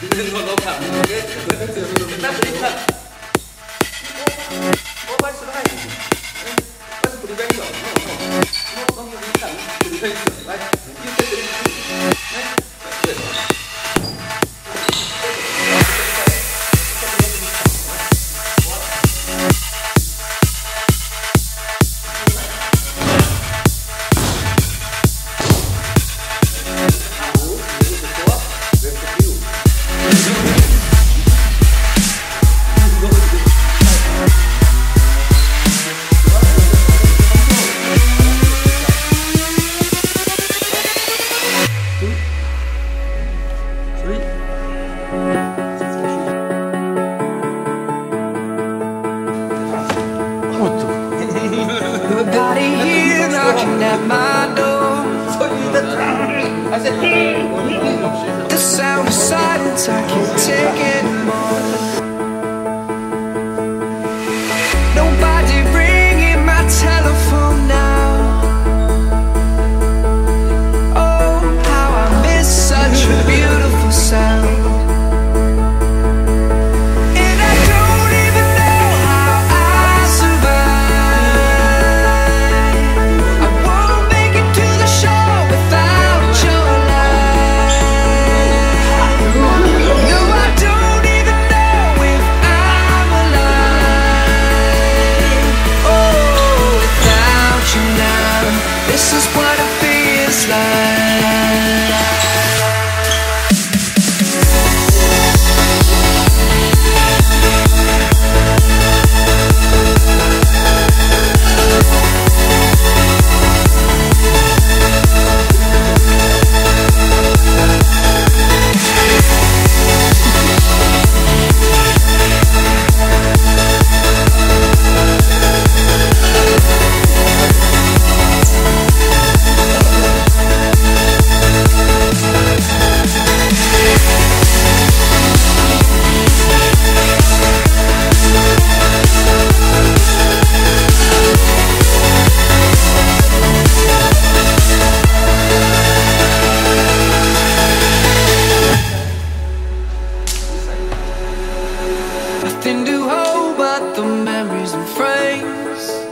我老板我跟一块 knocking at my door. For you the I said, the sound of silence, I can't hold but the memories and frames